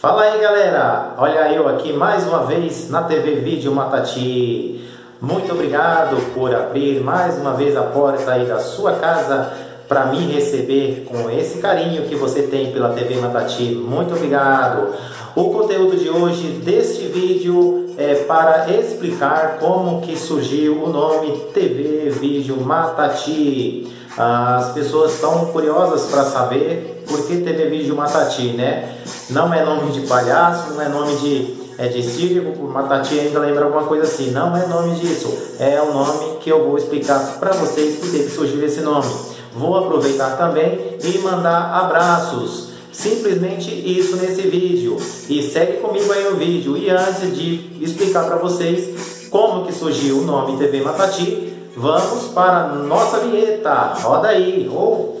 Fala aí galera, olha eu aqui mais uma vez na TV Vídeo Matati. Muito obrigado por abrir mais uma vez a porta aí da sua casa para me receber com esse carinho que você tem pela TV Matati. Muito obrigado. O conteúdo de hoje deste vídeo é para explicar como que surgiu o nome TV Vídeo Matati. As pessoas estão curiosas para saber por que TV Vídeo Matati, né? Não é nome de palhaço, não é nome de é de circo, Matati ainda lembra alguma coisa assim. Não é nome disso, é o nome que eu vou explicar para vocês por que surgiu esse nome. Vou aproveitar também e mandar abraços. Simplesmente isso nesse vídeo. E segue comigo aí no vídeo. E antes de explicar para vocês como que surgiu o nome TV Matati, vamos para a nossa vinheta. Roda aí. Oh.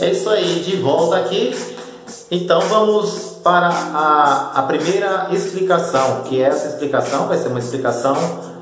É isso aí, de volta aqui. Então vamos para a, a primeira explicação, que essa explicação vai ser uma explicação,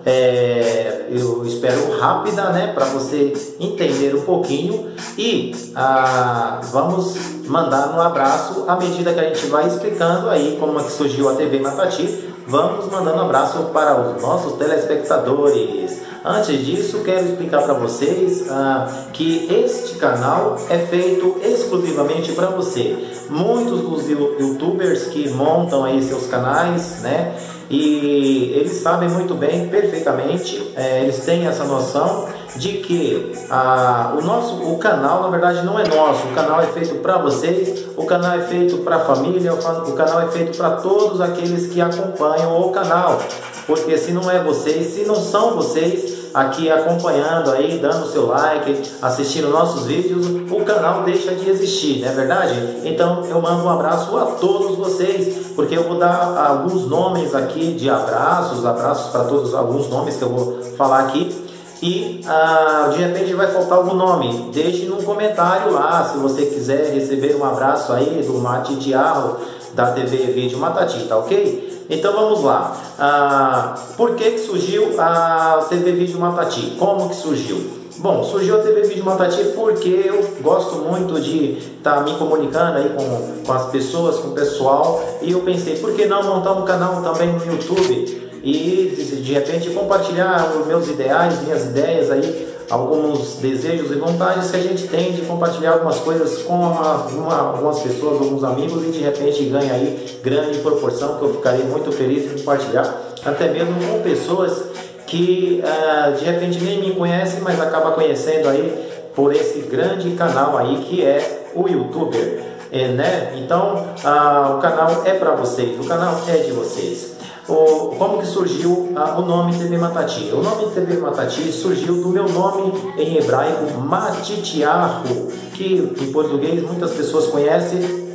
é, eu espero rápida, né, para você entender um pouquinho e ah, vamos mandar um abraço à medida que a gente vai explicando aí como é que surgiu a TV Matati. Vamos mandando abraço para os nossos telespectadores. Antes disso, quero explicar para vocês ah, que este canal é feito exclusivamente para você. Muitos dos youtubers que montam aí seus canais, né? E eles sabem muito bem, perfeitamente, é, eles têm essa noção de que ah, o nosso o canal na verdade não é nosso, o canal é feito para vocês, o canal é feito para a família, o canal é feito para todos aqueles que acompanham o canal, porque se não é vocês, se não são vocês, aqui acompanhando aí, dando seu like, assistindo nossos vídeos, o canal deixa de existir, não é verdade? Então eu mando um abraço a todos vocês, porque eu vou dar alguns nomes aqui de abraços, abraços para todos, alguns nomes que eu vou falar aqui. E ah, de repente vai faltar algum nome, deixe no comentário lá, se você quiser receber um abraço aí do Mati Tiarro da TV Vídeo Matati, tá ok? Então vamos lá. Ah, por que, que surgiu a TV Vídeo Matati? Como que surgiu? Bom, surgiu a TV Vídeo Matati porque eu gosto muito de estar tá me comunicando aí com, com as pessoas, com o pessoal, e eu pensei, por que não montar um canal também no YouTube e de, repente compartilhar os meus ideais, minhas ideias aí alguns desejos e vontades que a gente tem de compartilhar algumas coisas com uma, uma, algumas pessoas, alguns amigos e de repente ganha aí grande proporção que eu ficarei muito feliz em compartilhar, até mesmo com pessoas que uh, de repente nem me conhecem, mas acaba conhecendo aí por esse grande canal aí que é o YouTuber, é, né? Então uh, o canal é para vocês, o canal é de vocês o, como que surgiu a, o nome TV Matati. O nome TV Matati surgiu do meu nome em hebraico Matitiarro, que em português muitas pessoas conhecem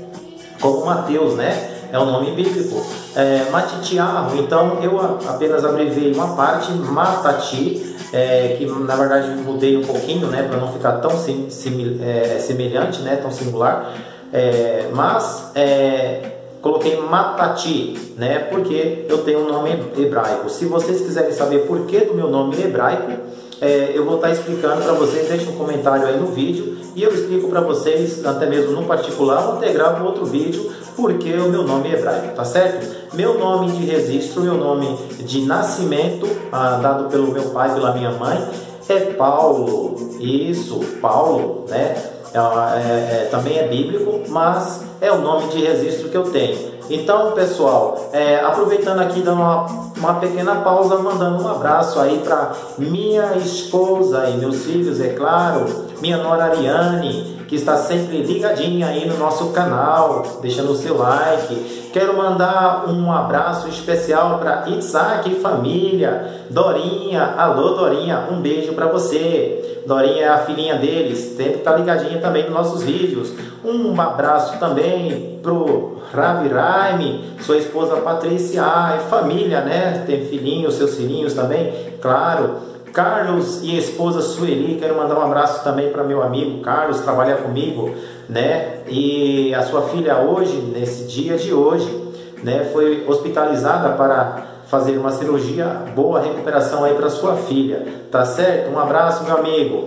como Mateus, né? É o um nome bíblico. É, Matitiarro, então eu apenas abreviei uma parte, Matati, é, que na verdade mudei um pouquinho, né, para não ficar tão sim, sim, é, semelhante, né, tão singular. É, mas é, coloquei Matati, né? Porque eu tenho um nome hebraico. Se vocês quiserem saber por que do meu nome hebraico, é, eu vou estar explicando para vocês. Deixe um comentário aí no vídeo e eu explico para vocês, até mesmo no particular, ou até gravo outro vídeo, porque o meu nome é hebraico, tá certo? Meu nome de registro, meu nome de nascimento, ah, dado pelo meu pai, pela minha mãe, é Paulo. Isso, Paulo, né? É, é, é, também é bíblico, mas é o nome de registro que eu tenho. Então, pessoal, é, aproveitando aqui, dando uma, uma pequena pausa, mandando um abraço aí para minha esposa e meus filhos, é claro, minha nora Ariane, que está sempre ligadinha aí no nosso canal, deixando o seu like. Quero mandar um abraço especial para Isaac e família, Dorinha, alô Dorinha, um beijo para você. Dorinha é a filhinha deles, sempre tá ligadinha também nos nossos vídeos. Um abraço também pro Ravi Raime, sua esposa Patrícia, é família, né? Tem filhinhos, seus filhinhos também, claro Carlos e esposa Sueli, quero mandar um abraço também para meu amigo Carlos, trabalha comigo, né? E a sua filha hoje, nesse dia de hoje, né, foi hospitalizada para fazer uma cirurgia, boa recuperação aí para sua filha, tá certo? Um abraço, meu amigo.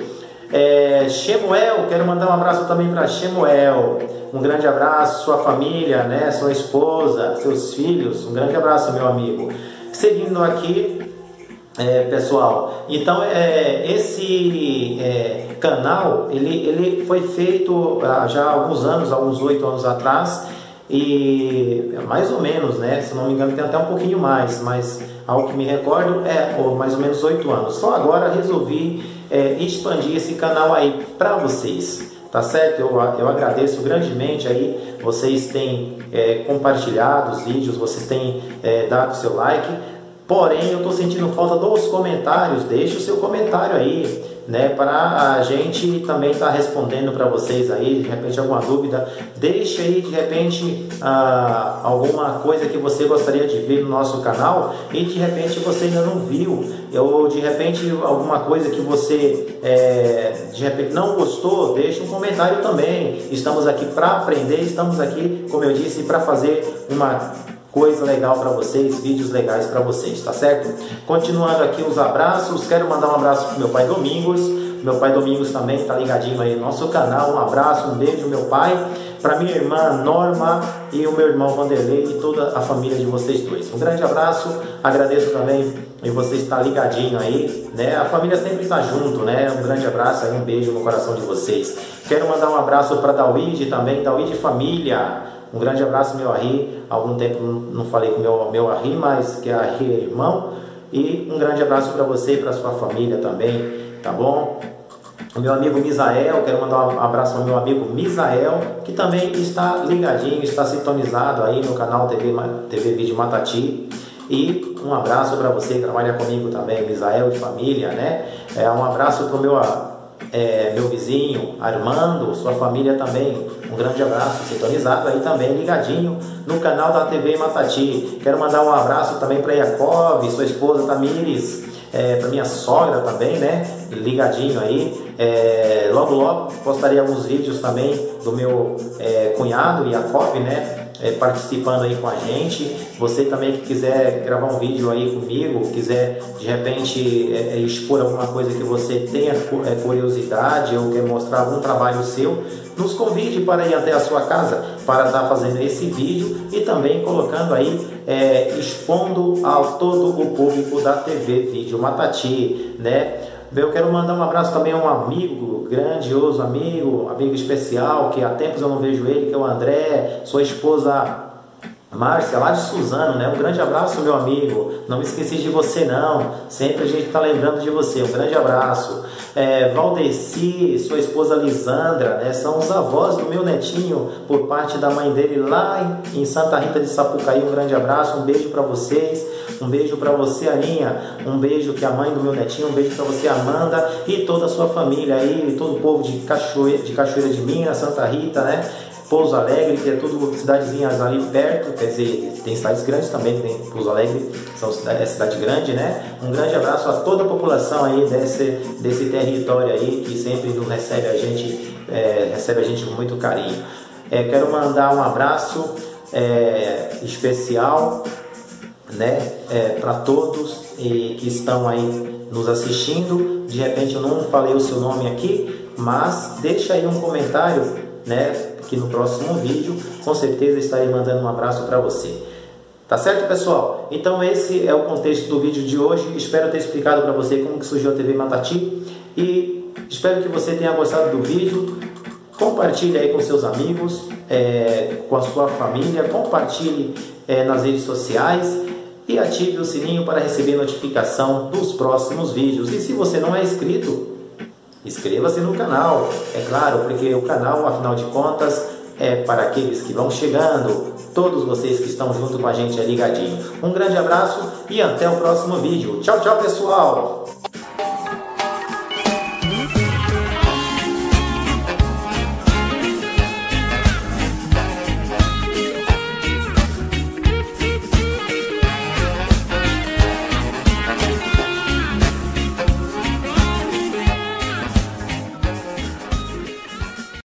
É, Shemuel, quero mandar um abraço também para Shemuel. Um grande abraço, sua família, né, sua esposa, seus filhos. Um grande abraço, meu amigo. Seguindo aqui, é, pessoal, então é, esse é, canal ele, ele foi feito ah, já há alguns anos, alguns oito anos atrás, e mais ou menos, né? Se não me engano, tem até um pouquinho mais, mas ao que me recordo é ou mais ou menos oito anos. Só agora resolvi é, expandir esse canal aí para vocês, tá certo? Eu, eu agradeço grandemente aí, vocês têm é, compartilhado os vídeos, vocês têm é, dado seu like. Porém, eu estou sentindo falta dos comentários. Deixe o seu comentário aí, né? Para a gente também estar tá respondendo para vocês aí, de repente alguma dúvida. Deixe aí de repente ah, alguma coisa que você gostaria de ver no nosso canal e de repente você ainda não viu, ou de repente alguma coisa que você é, de repente não gostou, deixe um comentário também. Estamos aqui para aprender, estamos aqui, como eu disse, para fazer uma coisa legal para vocês, vídeos legais para vocês, tá certo? Continuando aqui os abraços, quero mandar um abraço pro meu pai Domingos. Meu pai Domingos também está ligadinho aí no nosso canal. Um abraço, um beijo, meu pai. Para minha irmã Norma e o meu irmão Vanderlei e toda a família de vocês dois. Um grande abraço, agradeço também e você está ligadinho aí, né? A família sempre está junto, né? Um grande abraço um beijo no coração de vocês. Quero mandar um abraço para Dawid também, Dawid Família. Um grande abraço, meu Arri. Há algum tempo não falei com meu, meu Arri, mas que é Arri é irmão. E um grande abraço para você e para sua família também, tá bom? O meu amigo Misael, quero mandar um abraço ao meu amigo Misael, que também está ligadinho, está sintonizado aí no canal TV, TV Vídeo Matati. E um abraço para você que trabalha comigo também, Misael de família, né? É, um abraço para o meu é, meu vizinho Armando, sua família também. Um grande abraço, sintonizado aí também, ligadinho no canal da TV Matati. Quero mandar um abraço também para Yakov, sua esposa Tamires, é, para minha sogra também, né? Ligadinho aí. É, logo, logo postarei alguns vídeos também do meu é, cunhado Yakov, né? É, participando aí com a gente. Você também que quiser gravar um vídeo aí comigo, quiser de repente é, é expor alguma coisa que você tenha é, curiosidade ou quer mostrar algum trabalho seu, nos convide para ir até a sua casa para estar fazendo esse vídeo e também colocando aí, é, expondo ao todo o público da TV Vídeo Matati, né? Eu quero mandar um abraço também a um amigo, grandioso amigo, amigo especial, que há tempos eu não vejo ele, que é o André, sua esposa Márcia, lá de Suzano, né? Um grande abraço, meu amigo. Não me esqueci de você, não. Sempre a gente está lembrando de você. Um grande abraço. É, Valdeci, sua esposa Lisandra, né? São os avós do meu netinho, por parte da mãe dele, lá em Santa Rita de Sapucaí. Um grande abraço, um beijo para vocês. Um beijo para você, Aninha. Um beijo que a mãe do meu netinho. Um beijo para você, Amanda. E toda a sua família aí, todo o povo de Cachoeira de, Cachoeira de Minas, Santa Rita, né? Pouso Alegre, que é tudo cidadezinhas ali perto, quer dizer, tem cidades grandes também, tem Pouso Alegre, são cidade, é cidade grande, né? Um grande abraço a toda a população aí desse, desse território aí, que sempre nos recebe a gente, é, recebe a gente com muito carinho. É, quero mandar um abraço é, especial né, é, para todos e, que estão aí nos assistindo. De repente eu não falei o seu nome aqui, mas deixa aí um comentário, né, que no próximo vídeo com certeza estarei mandando um abraço para você. Tá certo, pessoal? Então esse é o contexto do vídeo de hoje. Espero ter explicado para você como que surgiu a TV Matati e espero que você tenha gostado do vídeo. Compartilhe aí com seus amigos, é, com a sua família, compartilhe é, nas redes sociais e ative o sininho para receber notificação dos próximos vídeos. E se você não é inscrito, Inscreva-se no canal, é claro, porque o canal, afinal de contas, é para aqueles que vão chegando, todos vocês que estão junto com a gente é ligadinho. Um grande abraço e até o próximo vídeo. Tchau, tchau, pessoal!